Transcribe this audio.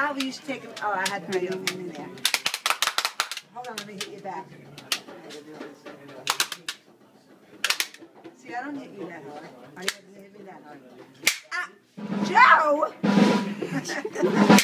now we used to take, them. oh, I had the video in there. Hold on, let me hit you back. See, I don't hit you that hard. I didn't hit me that hard. Ah, Joe!